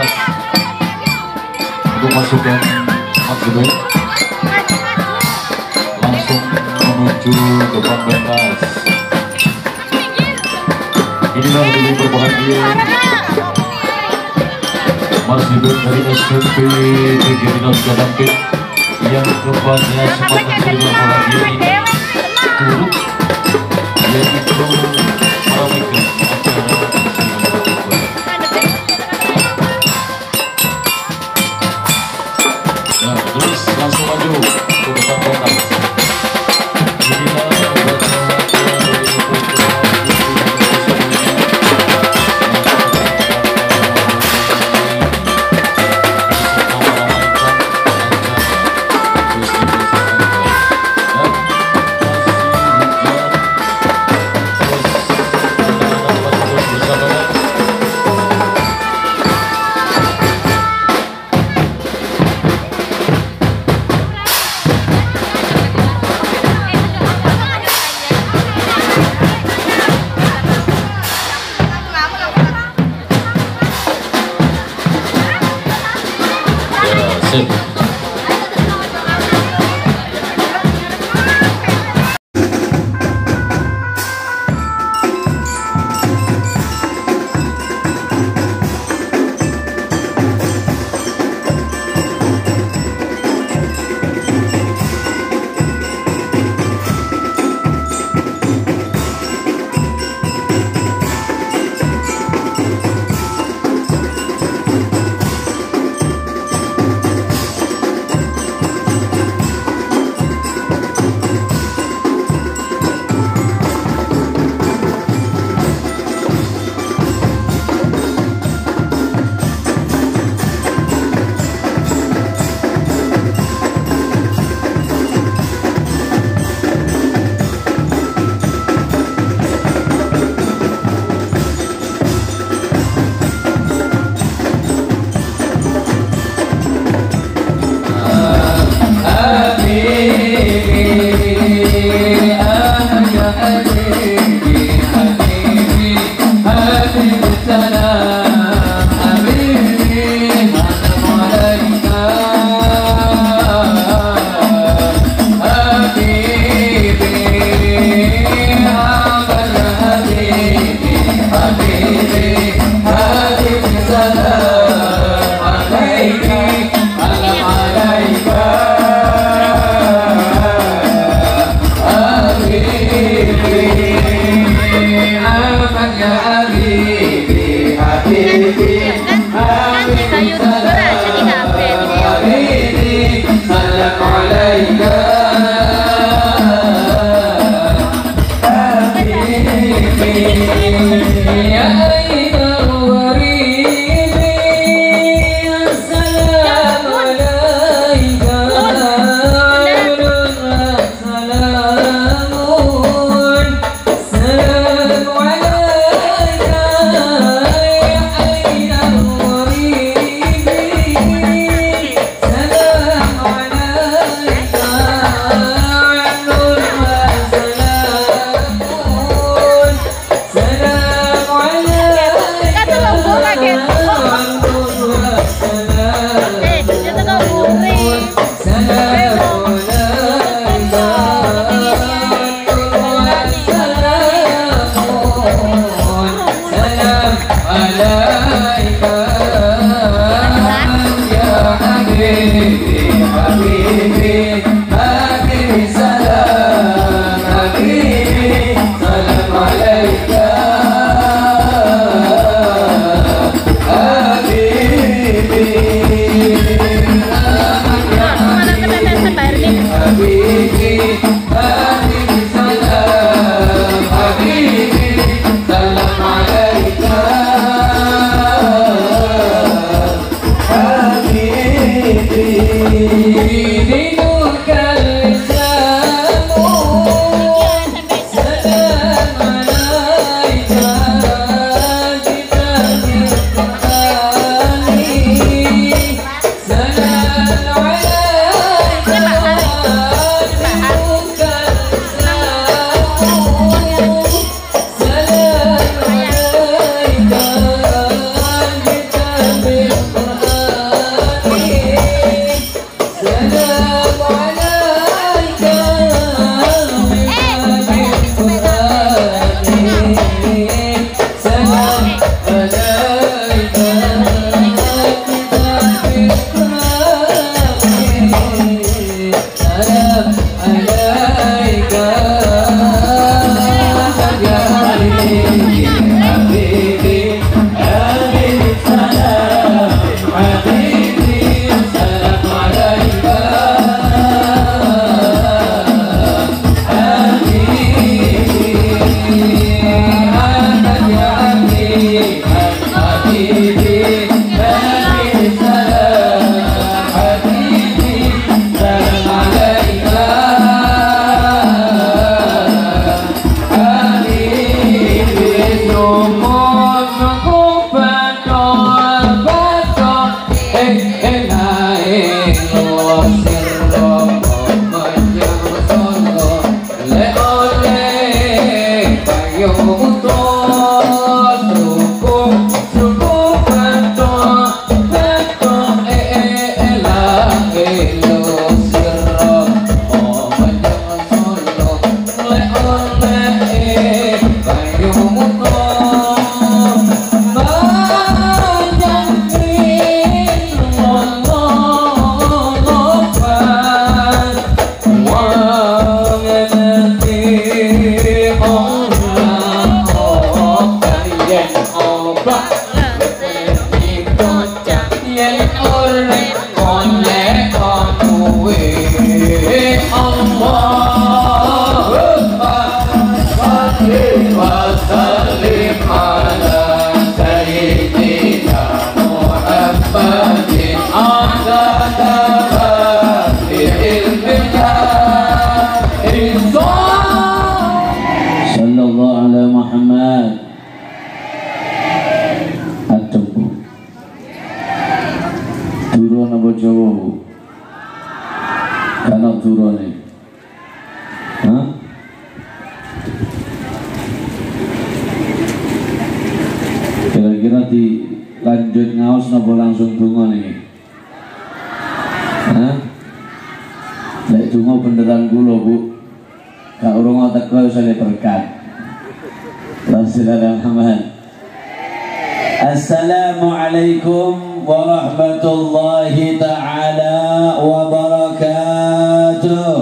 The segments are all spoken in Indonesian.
petak untuk pasukan Maghrib langsung menuju depan pentas. Inilah dulu berbahagia. Masih dari SMP Dinas Gadangkit yang keempatnya sempat menerima bahagia ini turut yaitu terus langsung maju ke Kak urung teko saya berkat Rasulullah Muhammad. Assalamualaikum warahmatullahi taala wabarakatuh.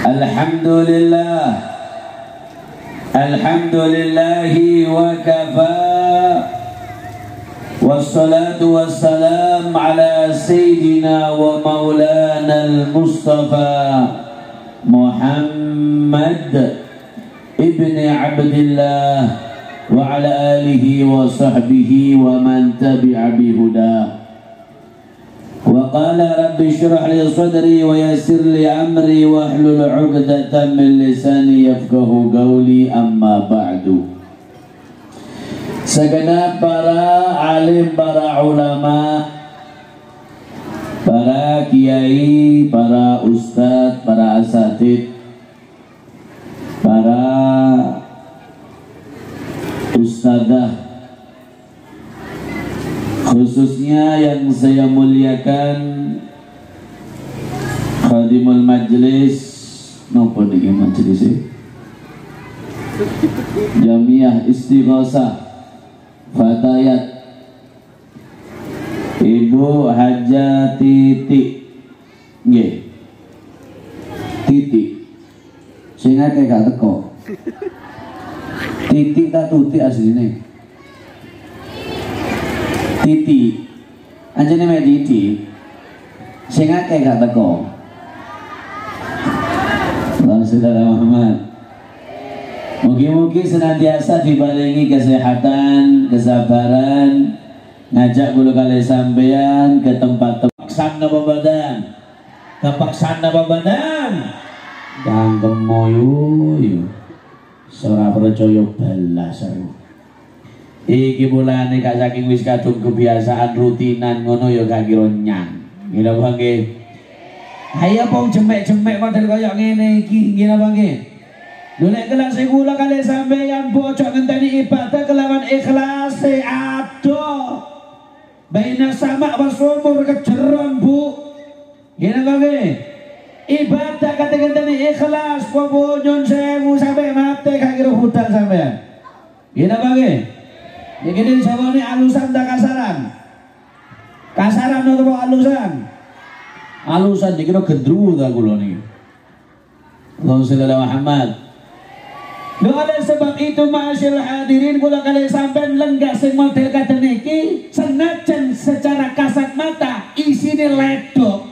Alhamdulillah. Alhamdulillahi wa kafa والصلاة والسلام على سيدنا ومولانا المصطفى محمد ابن عبد الله وعلى آله وصحبه ومن تبع بهداه. وقال رب اشرح لي صدري ويسر لي أمري واحلل عقدة من لساني يفقه قولي أما بعد. Segenap para alim, para ulama, para kiai, para ustadz, para asatid, para ustadzah, khususnya yang saya muliakan khadimul majlis nopo niki majlis Jamiah Istighosah Fatayat Ibu Haja Titi. Nggih. Titi. Sing akeh gak teko. Titi ta tuti asline. Titi. Anjene me Titi. Sing akeh gak teko. Sholli ala Muhammad Mugi-mugi senantiasa dibarengi kesehatan, kesabaran, ngajak bulu kali sampean ke tempat-tempat sana badan, tempat sana badan, dan kemoyu, seorang percaya aku. Iki bulane kak saking wis kadung kebiasaan rutinan ngono ya gak kira nyang. Ngene apa nggih? Ayo pong jemek-jemek model kaya ngene iki, ngene apa nggih? Kelak sing kula kali sampeyan bocok ngenteni ibadah kelawan ikhlas e ado. Baina sama wa sumur kejeron Bu. Ngene kok? Ibadah kate ngenteni ikhlas nyun sewu sampe mate gak kira hudal sampean. Ngene kok nggih? Iki den sawane alusan ta kasaran? Kasaran atau alusan? Alusan dikira gendruwo ta kula niki. Allahumma sholli ala. Oleh sebab itu masyarakat hadirin kula kali sampean lenggah sing model kaden iki senajan secara kasat mata isine ledok,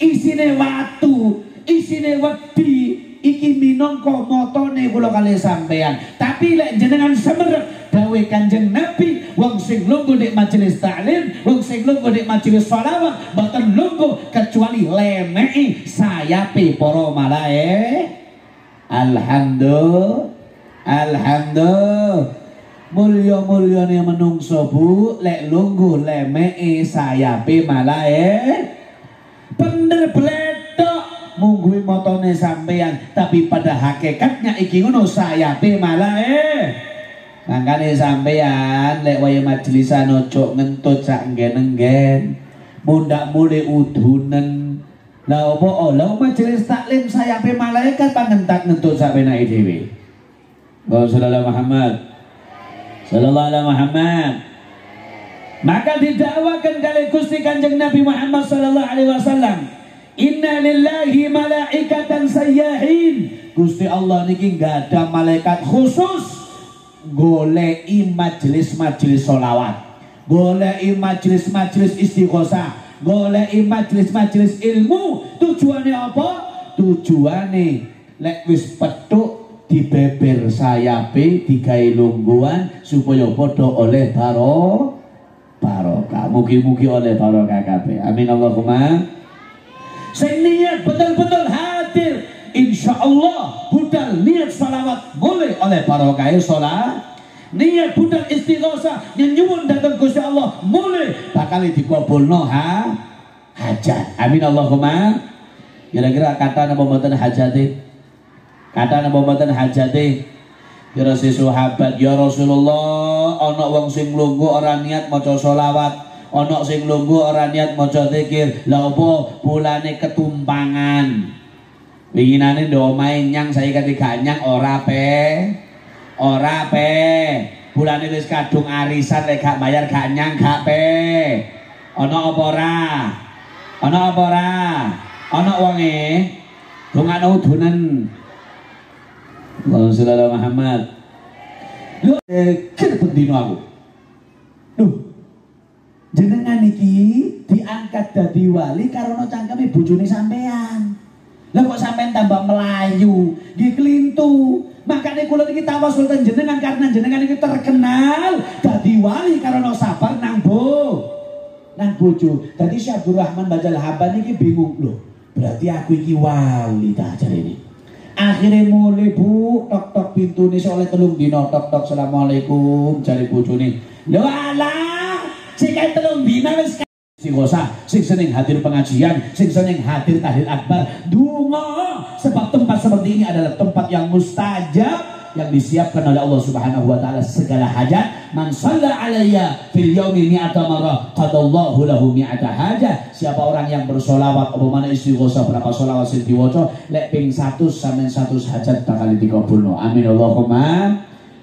isine watu, isine wedi, iki minangka motone kula kali sampean. Tapi lek jenengan semerep dawe kanjeng Nabi wong sing majelis taklim wong sing lungguh majelis sholawat boten lungguh kecuali lemei sayape para malaik alhamdulillah alhamdulillah mulya mulyane menungso bu lek lungguh lemei sayape malaik bener bledok motone sampean tapi pada hakikatnya iki ngono sayape malaik Makanya sampean lek waya majelisan ojo ngentut sak nggen-nggen. Mundak mule udunen. Lah opo oh lah majelis taklim saya pe malaikat pangentak ngentut sak penake dhewe. Sallallahu Muhammad. Sallallahu alaihi Muhammad. Maka didakwakan kali Gusti Kanjeng Nabi Muhammad sallallahu alaihi wasallam. Inna lillahi malaikatan sayyahin. Gusti Allah niki nggak ada malaikat khusus golei majelis-majelis solawat golei majelis-majelis istighosah golei majelis-majelis ilmu tujuannya apa tujuannya lek wis petuk dibeber sayape digawe lungguhan supaya padha oleh baro barokah. Mugi-mugi oleh barokah kabeh. Amin Allahumma. Sing niat betul-betul hadir insya Allah budal niat salawat boleh oleh barokah sholat niat budal istighosah yang nyuwun datang Gusti Allah boleh. Bakal dikabulno ha hajat. Amin Allahumma. Kira-kira kata nama mboten hajate kata nama mboten hajate kira si sahabat ya Rasulullah ana wong sing lungguh ora niat maca selawat ana sing lungguh ora niat maca zikir lha apa bulane ketumpangan Winginane ndo main nyang saya ketika nyang ora pe. Ora pe. Bulane wis kadung arisan lek gak bayar gak nyang gak pe. Ana apa ora? Ana apa ora? Ana wonge. Dongane udunen. Allahumma sholli ala Muhammad. Lho, eh, pendino aku. Duh. Jenengan iki diangkat dadi wali karena cangkeme bojone sampean. Lah kok sampean tambah melayu, nggih kelintu. Makanya kula niki tawasul jenengan karena jenengan ini terkenal dadi wali karena sabar nang bo. Nang bojo. Dadi Syekh Abdul Rahman Bajal Haban iki bingung loh. Berarti aku iki wali ta ini. Akhirnya mulai bu. Tok tok pintu nih soalnya telung dino. Tok tok assalamualaikum. Cari bojone. Lho alah, sing telung dino sing gosah sing seneng hadir pengajian sing seneng hadir tahlil akbar. Dungo sebab tempat seperti ini adalah tempat yang mustajab yang disiapkan oleh Allah Subhanahu wa taala segala hajat. Man shalla alayya fil yaumi mi'ata marrah qadallahu lahu mi'ata hajat siapa orang yang bersolawat apa mana istighosa berapa solawat sing diwaca lek ping 100 sampai 100 hajat bakal dikabulno amin Allahumma.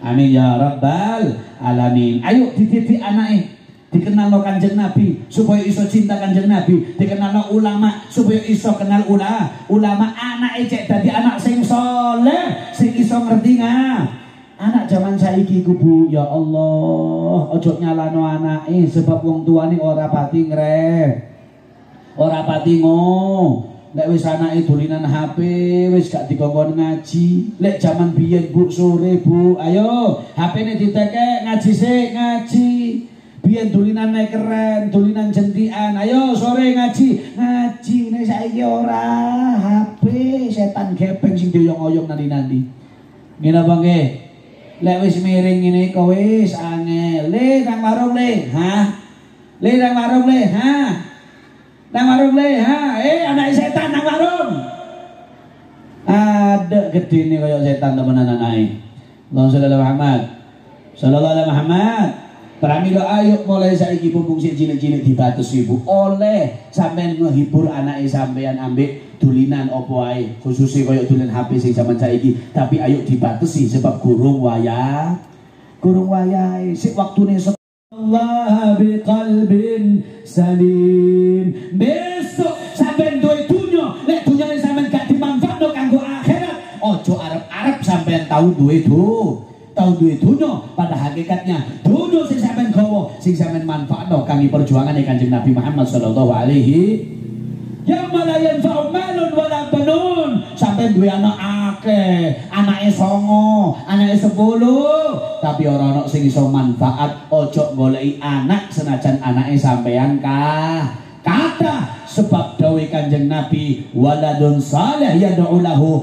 Amin ya rabbal alamin. Ayo titipi anake dikenal no kanjeng Nabi supaya iso cinta kanjeng Nabi. Dikenal ulama supaya iso kenal ulama ulama anak ecek tadi anak sing soleh sing iso ngerti anak zaman saiki ku Bu. Ya Allah ojo nyalano anake sebab wong tuane ora pati ngre ora pati ngo. Lek wis anake dolinan HP, wis gak dikongkon ngaji. Lek zaman biyen Bu sore Bu, ayo HP-ne ditekek ngaji sik, ngaji. Biyen dulinan naik keren, dulinan jentian. Ayo sore ngaji, ngaji nek saiki ora HP setan gepeng sing doyong-oyong nanti-nanti. Ngene apa nggih? Lek wis miring ngene kok wis angel. Le nang warung le, ha? Le nang warung le, ha? Nang warung le, ha? Eh anak setan nang warung. Ada gede nih kayak setan temenan anake. Allahumma sholli ala Muhammad. Sallallahu alaihi Muhammad. Pramila ayo mulai saiki mumpung sik cilik-cilik dibates ibu. Oleh sampean ngehibur anake sampean ambek dulinan opo ae? Khususnya koyo dulinan HP sing zaman saiki. Tapi ayo dibatesi sebab gurung waya gurung wayahe sik waktune Allah biqalbin salim. Besok sampean duwe dunya. Lek dunyane sampean gak dimanfaatno kanggo akhirat ojo arep-arep sampean tahu duwe do tahu duwe dunia pada hakikatnya dunia sing sampean gawa sing sampean manfaatno. Kami perjuangan Kanjeng Nabi Muhammad sallallahu alaihi Ya la yanfa'u malun wala banun. Sampean duwe anak akeh, anake songo, anake sepuluh, tapi ora ono sing iso manfaat, ojo goleki anak senajan anake sampean kah. Kata sebab dawe Kanjeng Nabi waladun saleh yad'u lahu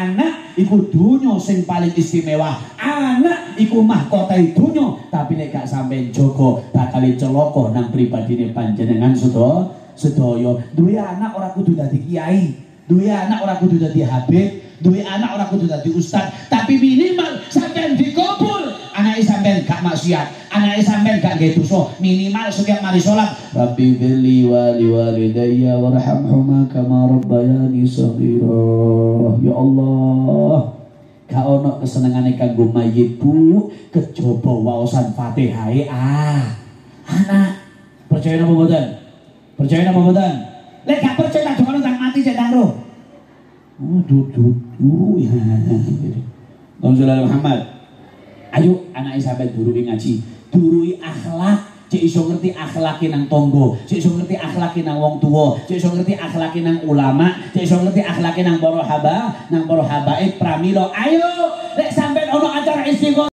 anak iku dunyo sing paling istimewa. Anak iku mahkota dunyo. Tapi nek gak sampean jogo bakal celaka nang pribadine panjenengan sedaya duwe anak ora kudu dadi kiai. Duwe anak ora kudu dadi habib. Duwe anak ora kudu dadi ustad tapi minimal sampean sampean gak maksiat. Anake sampean gak nggih dosa minimal setiap mari salat rabbi firli wa liwalidayya warhamhuma kama rabbayani shaghira ya Allah gak ono kesenengane kanggo mayit bu. Kejaba waosan Fatihah ah. Anak percaya napa mboten? Percaya napa mboten? Lek gak percaya tak dokono tak mati cek tang roh oh duduk ya Allahumma Muhammad ayo anak sampai durui ngaji. Durui akhlak. Cek iso ngerti akhlaki nang tonggo cek iso ngerti akhlaki nang wong tua cek iso ngerti akhlaki nang ulama cek iso ngerti akhlaki nang para haba nang para habaib pramila. Ayo lek sampai ono acara istiqomah